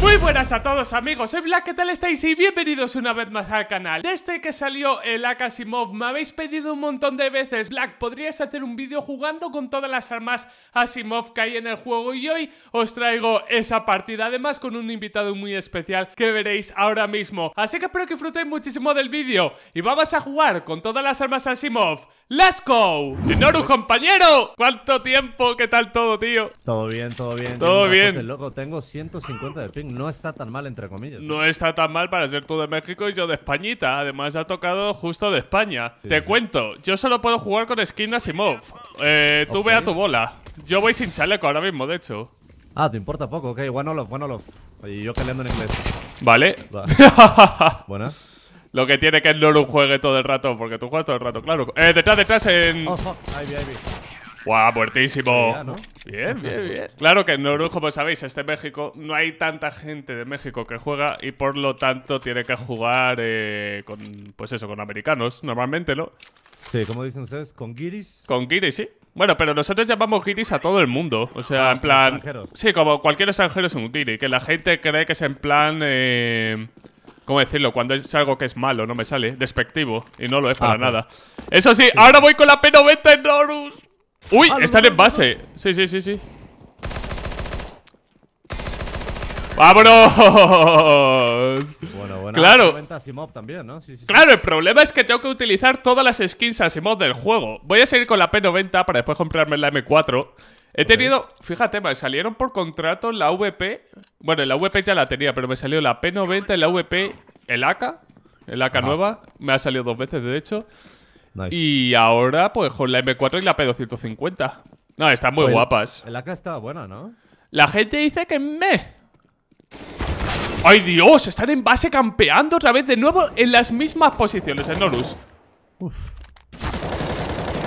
Muy buenas a todos amigos, soy Black, ¿qué tal estáis? Y bienvenidos una vez más al canal. Desde que salió el Akasimov me habéis pedido un montón de veces Black, ¿podrías hacer un vídeo jugando con todas las armas Asimov que hay en el juego? Y hoy os traigo esa partida, además con un invitado muy especial que veréis ahora mismo. Así que espero que disfrutéis muchísimo del vídeo. Y vamos a jugar con todas las armas Asimov ¡Let's go! Noru, compañero! ¿Cuánto tiempo? ¿Qué tal todo, tío? Todo bien, todo bien. Todo bien. Loco, tengo 150 de ping. No está tan mal, entre comillas. No ¿eh? está tan mal para ser tú de México y yo de Españita. Además, ha tocado justo de España. Te cuento, yo solo puedo jugar con skin Asimov. Eh, tú ve a tu bola. Yo voy sin chaleco ahora mismo, de hecho. Ah, te importa poco, ok. One Olof, one Olof. Y yo peleando en inglés. Vale. Buena. Lo que tiene que Noru juegue todo el rato, porque tú juegas todo el rato, claro. Eh, detrás, detrás en. Oh, fuck. Ivy, Ivy. Guau, muertísimo. ¿no? Bien, bien, bien. Claro que en Noru, como sabéis, este México, no hay tanta gente de México que juega y por lo tanto tiene que jugar eh, con, pues eso, con americanos, normalmente, ¿no? Sí, como dicen ustedes, con guiris. Con guiris, sí. Bueno, pero nosotros llamamos guiris a todo el mundo. O sea, Ah, en plan. extranjeros. Sí, como cualquier extranjero es un guiri. Que la gente cree que es en plan. Eh, ¿Cómo decirlo? Cuando es algo que es malo, no me sale. Despectivo. Y no lo es para Ah, nada. Eso sí, ahora voy con la P90 en Norus. Uy, Ah, están en base. Sí, sí, sí, sí. ¡Vámonos! Bueno, bueno. Claro. 90 Asimov también, ¿no? Sí, sí, sí. Claro, el problema es que tengo que utilizar todas las skins Asimov del juego. Voy a seguir con la P90 para después comprarme la M4. He tenido, fíjate, me salieron por contrato la VP. Bueno, la VP ya la tenía, pero me salió la P90 y la VP, el AK, el AK nueva. Me ha salido dos veces, de hecho. Nice. Y ahora, pues con la M4 y la P250. No, están muy guapas. El AK estaba buena, ¿no? La gente dice que me. ¡Ay, Dios! Están en base campeando otra vez de nuevo en las mismas posiciones, en Norus. Uf.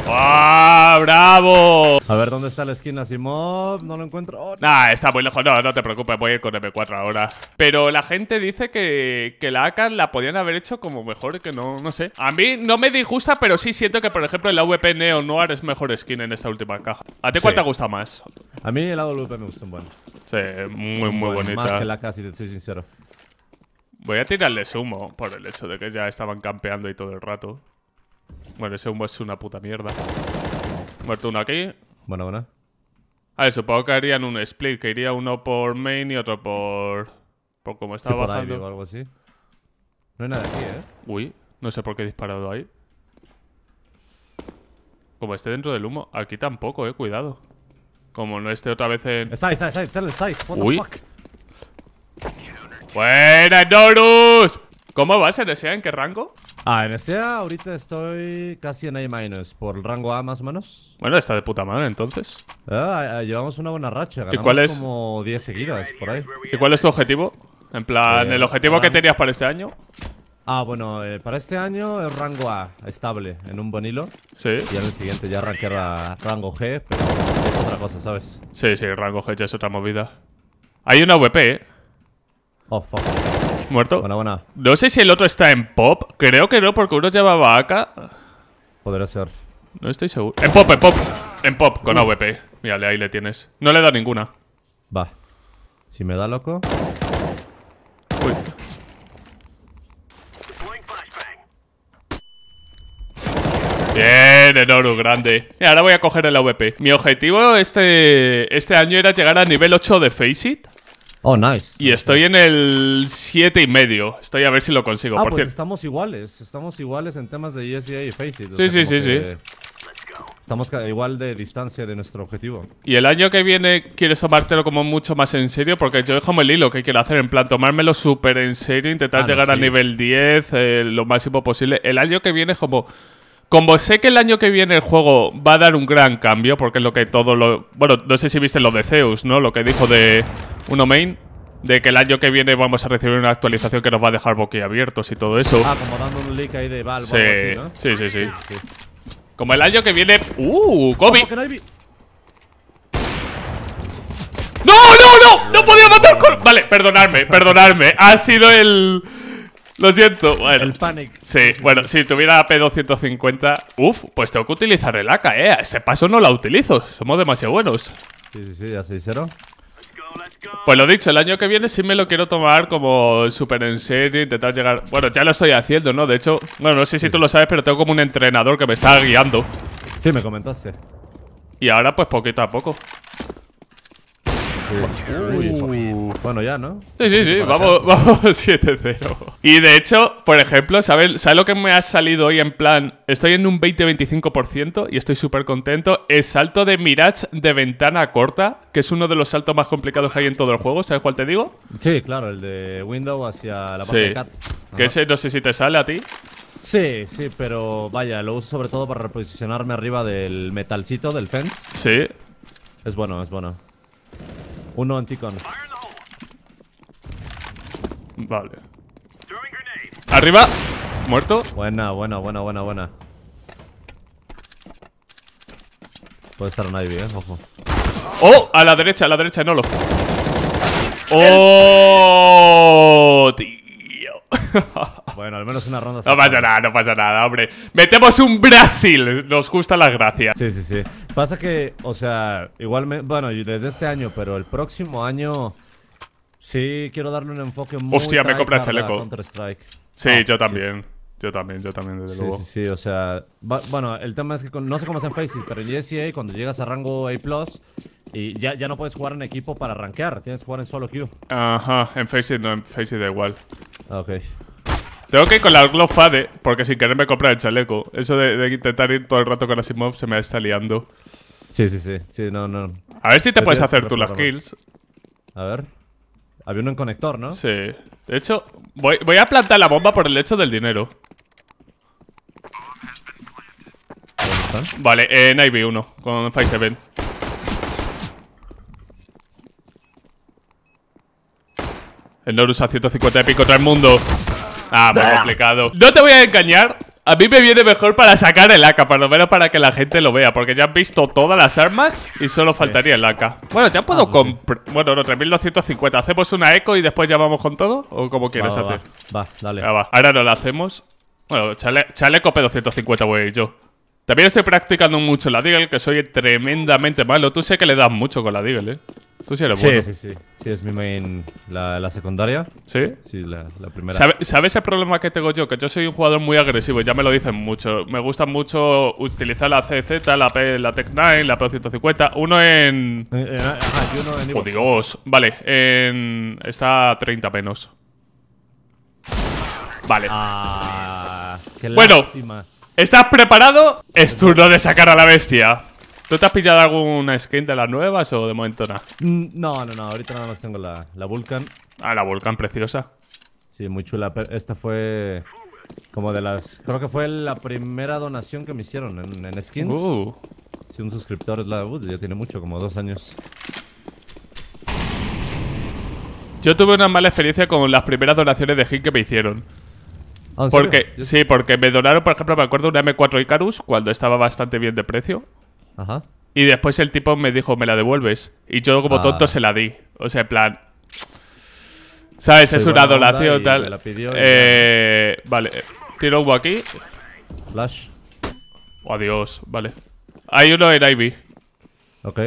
¡Ah, bravo! A ver, ¿dónde está la skin Asimov? No lo encuentro. Oh, Nah, está muy lejos. No, no te preocupes, voy a ir con M4 ahora. Pero la gente dice que, que la AK la podían haber hecho como mejor, que no, no sé. A mí no me disgusta, pero sí siento que, por ejemplo, la VP Neo Noir es mejor skin en esta última caja. ¿A ti cuál te gusta más? A mí el AWP me gusta un buen. Sí, muy, muy Bueno, bonita. Más que el AK, si te soy sincero. Voy a tirarle sumo por el hecho de que ya estaban campeando y todo el rato. Bueno, ese humo es una puta mierda. Muerto uno aquí. Bueno, bueno. A ver, supongo que harían un split, que iría uno por main y otro por... Por como Sí, estaba por Ivy o bajando. algo así. No hay nada aquí, ¿eh? Uy, no sé por qué he disparado ahí. Como esté dentro del humo, aquí tampoco, eh, cuidado. Como no esté otra vez en... Side, side, side, side, side. What Uy. the fuck? ¡Buena, Norus! ¿Cómo vas, NSA? ¿En qué rango? Ah, en SA ahorita estoy casi en A- por el rango A más o menos. Bueno, está de puta madre, entonces. Ah, ah, llevamos una buena racha. Ganamos cuál es? como 10 seguidas por ahí. ¿Y cuál es tu objetivo? En plan, Eh, el objetivo que ahora- tenías para este año. Ah, bueno, eh, para este año es rango A, estable, en un buen hilo. Sí. Y en el siguiente ya arranqué a rango G, pero es otra cosa, ¿sabes? Sí, sí, rango G ya es otra movida. Hay una VP, ¿eh? Oh, fuck. Muerto. Buena, buena. No sé si el otro está en pop. Creo que no, porque uno llevaba AK. Podría ser. No estoy seguro. En pop, en pop. En pop, con AVP. Mírale, ahí le tienes. No le da ninguna. Va. Si me da loco. Uy. Bien, Enoru, grande. Y ahora voy a coger el AVP. Mi objetivo este, este año era llegar a nivel 8 de Face It. Oh, nice. Y estoy en el 7 y medio. Estoy a ver si lo consigo. Ah, Por pues cierto. estamos iguales. Estamos iguales en temas de ESEA y Faceit. Sí, sea, sí, sí, que Estamos igual de distancia de nuestro objetivo. Y el año que viene quieres tomártelo como mucho más en serio, porque yo es como el hilo que quiero hacer, en plan, tomármelo súper en serio, intentar Ah, no, llegar al sí. nivel 10 eh, lo máximo posible. El año que viene es como... Como sé que el año que viene el juego va a dar un gran cambio, porque es lo que todo lo... Bueno, no sé si viste lo de Zeus, ¿no? Lo que dijo de Uno Main, de que el año que viene vamos a recibir una actualización que nos va a dejar boquiabiertos y todo eso. Ah, como dando un leak ahí de Valve sí, o algo así, ¿no? sí, sí, sí. Sí. Como el año que viene... ¡Uh! ¡Kobe! Ivy. ¡No, no, no! ¡No podía matar con...! Vale, perdonadme, perdonadme. Ha sido el... Lo siento. Bueno. El panic. Sí, bueno, si tuviera P250... Uf, pues tengo que utilizar el AK, ¿eh? A ese paso no la utilizo. Somos demasiado buenos. Sí, sí, sí, ya 6-0. Pues lo dicho, el año que viene sí me lo quiero tomar como súper en serio, intentar llegar... Bueno, ya lo estoy haciendo, ¿no? De hecho, bueno, no sé si tú lo sabes, pero tengo como un entrenador que me está guiando. Sí, me comentaste. Y ahora pues poquito a poco. Uy, bueno, ya, ¿no? Sí, sí, sí, vamos, vamos 7-0. Y de hecho, por ejemplo, ¿sabes, ¿sabes lo que me ha salido hoy en plan? Estoy en un 20-25% y estoy súper contento. El salto de Mirage de ventana corta, que es uno de los saltos más complicados que hay en todo el juego. ¿Sabes cuál te digo? Sí, claro, el de Window hacia la parte Sí. de Cat. Que ese no sé si te sale a ti. Sí, sí, pero vaya, lo uso sobre todo para reposicionarme arriba del metalcito del fence. Sí. Es bueno, es bueno. Uno en Ticon. Vale. Arriba. Muerto. Buena, buena, buena, buena, buena. Puede estar un Ivy, eh, ojo. ¡Oh! A la derecha, a la derecha, no lo. ¡Oh! Tío. Bueno, al menos una ronda. No pasa nada, no pasa nada, hombre. Metemos un Brasil. Nos gusta la gracia. Sí, sí, sí. Pasa que, o sea, igualmente, bueno, desde este año, pero el próximo año sí quiero darle un enfoque muy Hostia, me compra chaleco. Counter-Strike. Sí, Ah, yo también. Yo también, yo también, desde Sí, luego. sí, sí, o sea, va- bueno, el tema es que con- no sé cómo es en Faceit, pero en ESEA cuando llegas a rango A+, y ya, ya no puedes jugar en equipo para rankear, tienes que jugar en solo queue. Ajá, en Faceit no, en Faceit da igual. Ah, Ok. Tengo que ir con la Glove Fade, porque sin querer me comprar el chaleco. Eso de, de intentar ir todo el rato con Asimov se me está liando. Sí, sí, sí, sí, no, no. A ver si te puedes hacer tú las kills. A ver. Había uno en conector, ¿no? Sí. De hecho, voy, voy a plantar la bomba por el hecho del dinero. ¿Dónde están? Vale, en Ivy 1, con 5-7. El Norus a 150 de pico contra el mundo. Ah, muy complicado. No te voy a engañar. A mí me viene mejor para sacar el AK, por lo menos para que la gente lo vea, porque ya han visto todas las armas y solo faltaría el AK. Bueno, ya puedo Ah, pues sí. comprar. Bueno, no, 3250. ¿Hacemos una eco y después ya vamos con todo? ¿O cómo quieres Va, va, hacer? Va, Va, dale. Ah, va. Ahora no la hacemos. Bueno, chale, chaleco P250 voy a ir yo. También estoy practicando mucho la Deagle, que soy tremendamente malo. Tú sé que le das mucho con la Deagle, ¿eh? Tú sí eres Sí, bueno. sí, sí. Sí, es mi main. La, la secundaria. ¿Sí? Sí, la, la primera. ¿Sabe- ¿Sabes el problema que tengo yo? Que yo soy un jugador muy agresivo y ya me lo dicen mucho. Me gusta mucho utilizar la CZ, la, P, la Tech 9, la P250. Uno en... Eh, eh, ajá, en ¡Oh. Dios! Vale, en... Está a 30 menos. Vale. Ah, qué Bueno. lástima. ¿Estás preparado? Es turno de sacar a la bestia. ¿Tú te has pillado alguna skin de las nuevas o de momento nada? Mm, No, no, no. Ahorita nada más tengo la, la Vulcan. Ah, la Volcán preciosa. Sí, muy chula. Esta fue como de las. Creo que fue la primera donación que me hicieron en, en skins. Uh. Sí, un suscriptor es la. uh, ya tiene mucho, como dos años. Yo tuve una mala experiencia con las primeras donaciones de skin que me hicieron. Ah. Porque, sí, porque me donaron, por ejemplo, me acuerdo una M4 Icarus cuando estaba bastante bien de precio. Ajá. Y después el tipo me dijo, me la devuelves. Y yo como Ah. tonto se la di. O sea, en plan... ¿Sabes? Soy es una donación y tal. me la pidió y eh, vale. Tiro uno aquí. Flash. Oh, adiós. Vale. Hay uno en Ivy. Ok.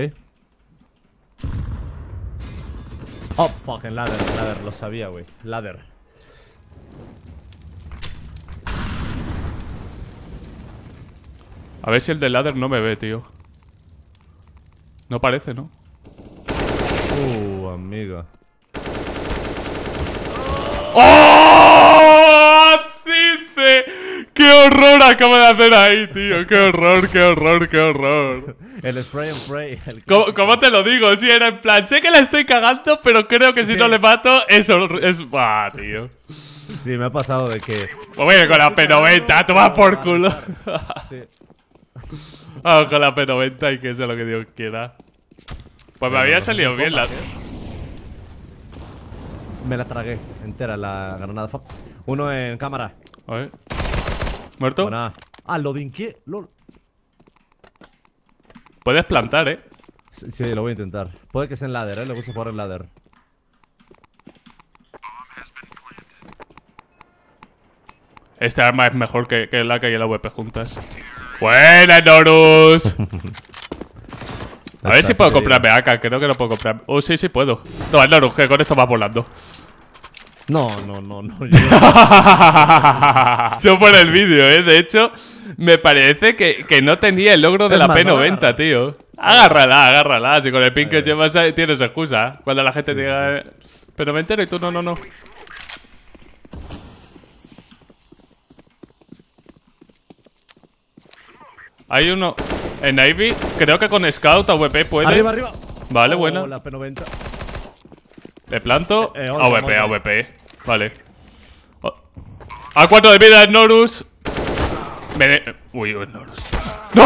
Oh, fucking ladder, ladder, lo sabía, güey. Ladder. A ver si el del ladder no me ve, tío. No parece, ¿no? Uh, amigo. ¡Oh! ¡Cice! ¡Qué horror acaba de hacer ahí, tío! ¡Qué horror, qué horror, qué horror! El spray and pray. el ¿Cómo, te lo digo? Si era en plan, sé que la estoy cagando, pero creo que si Sí. no le mato, eso es. ¡Bah, tío! Sí, me ha pasado de que. Pues voy con la P90, toma por culo. Sí. Vamos con la P90 y que sea lo que Dios quiera. Pues me Pero había salido bien la. bomba, Me la tragué entera la granada. Uno en cámara. A ver. ¿Muerto? Buena. Ah, lo dinqué. Lol. Puedes plantar, eh. Sí, sí, lo voy a intentar. Puede que sea en ladder, eh. Le gusta jugar en ladder. Este arma es mejor que, que la que y la VP juntas. ¡Buena, Norus! A ver si puedo comprarme AK, creo que no puedo comprar. Oh, sí, sí puedo. Toma, Norus, que con esto vas volando. No, no, no, no. yo- Yo por el vídeo, ¿eh? De hecho, me parece que, que no tenía el logro de Es la más, no la P90, agarra. tío. Agárrala, agárrala. Si con el pin que llevas tienes excusa. Cuando la gente Sí, diga... Pero me entero y tú no, no, no. Hay uno en Ivy. Creo que con Scout AVP puede. Arriba, arriba. Vale, Oh, buena. La P90. Le planto. Eh, eh. AVP. Vale. Oh. A 4 de vida Norus. Me... Uy, Norus. ¡No!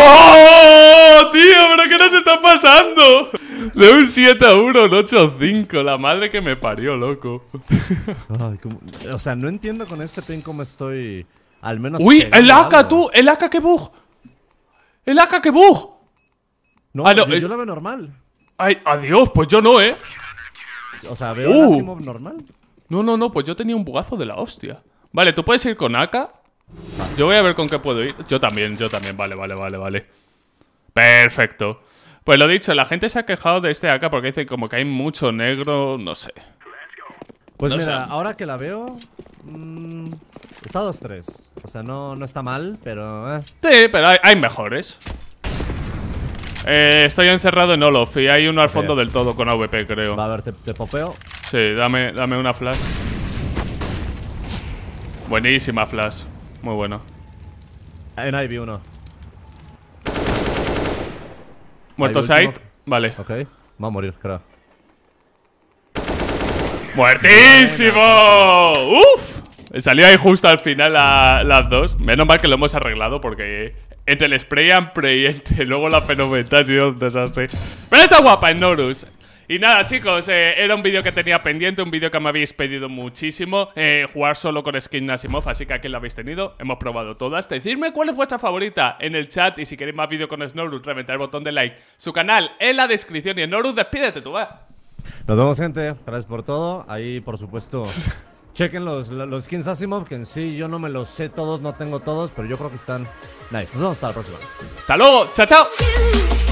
¡Tío! ¿Pero qué nos está pasando? De un 7 a 1, un 8 a 5. La madre que me parió, loco. Ay, O sea, no entiendo con este pin cómo estoy. Al menos. ¡Uy! ¡El AK, tú! ¡El AK que bug! ¡El AK que bug! No, Ah, no, yo, eh. yo lo veo normal. ¡Ay, adiós! Pues yo no, ¿eh? O sea, veo Uh. Asimov normal. No, no, no, pues yo tenía un bugazo de la hostia. Vale, tú puedes ir con AK. Yo voy a ver con qué puedo ir. Yo también, yo también. Vale, vale, vale, vale. Perfecto. Pues lo dicho, la gente se ha quejado de este AK porque dice como que hay mucho negro, no sé. Pues No mira, ahora que la veo. mm, está 2-3. O sea, no, no está mal, pero. eh. Sí, pero hay, hay mejores. Eh, estoy encerrado en Olof y hay uno al fondo del todo con AVP, creo. Va a ver, te, te popeo. Sí, dame, dame una flash. Buenísima flash. Muy bueno. En Ivy uno. Muerto side. Vale. Ok. Va a morir, creo. ¡Muertísimo! ¡Uf! Salió ahí justo al final la- las dos. Menos mal que lo hemos arreglado porque entre el spray and y entre luego la P90 ha sido un desastre. Pero está guapa en Norus. Y nada, chicos, eh, era un vídeo que tenía pendiente, un vídeo que me habéis pedido muchísimo. eh, jugar solo con skin Nasimov, así que aquí lo habéis tenido. Hemos probado todas. Decidme cuál es vuestra favorita en el chat. Y si queréis más vídeo con Snorus, reventar el botón de like. Su canal en la descripción. Y Snorus, despídete tú, va. Nos vemos, gente. Gracias por todo. Ahí, por supuesto. Chequen los, los skins Asimov, que en sí yo no me los sé todos, no tengo todos, pero yo creo que están nice. Nos vemos hasta la próxima. Hasta luego, chao, chao.